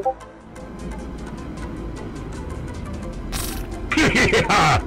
yeah!